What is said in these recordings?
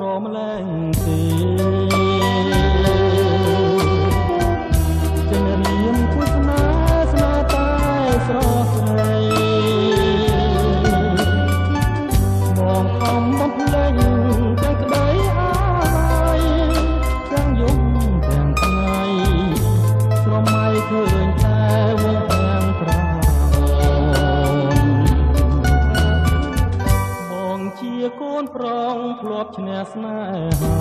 ក្រមលែងទេ ឈ្នះស្នេហា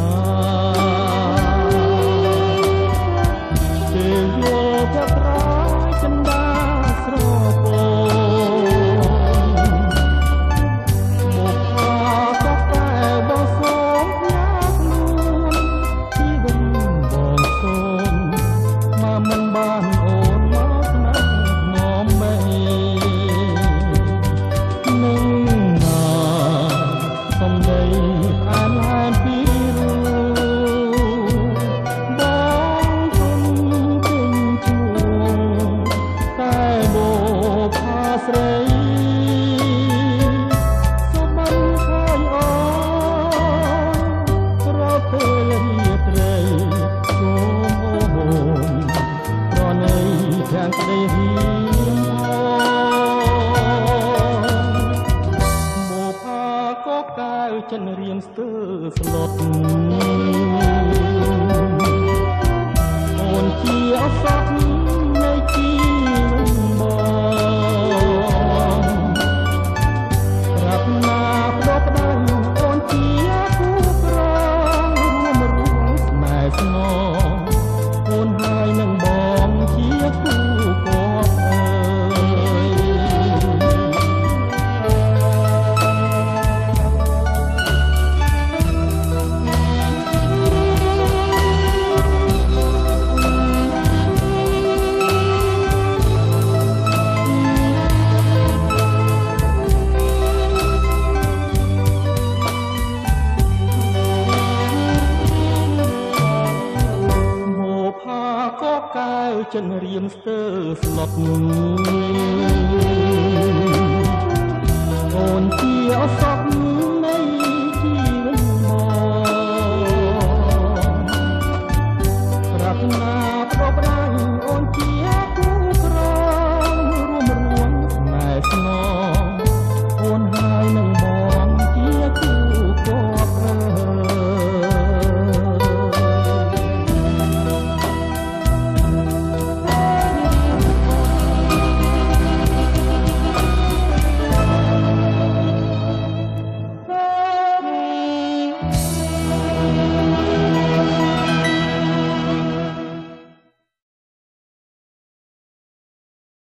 ពេលយល់ថាប្រាជ្ញាចិនដា ចិនរៀនស្ទើស្លុតអូនជាអសត់ ចិនរៀមស្ទើស្លុត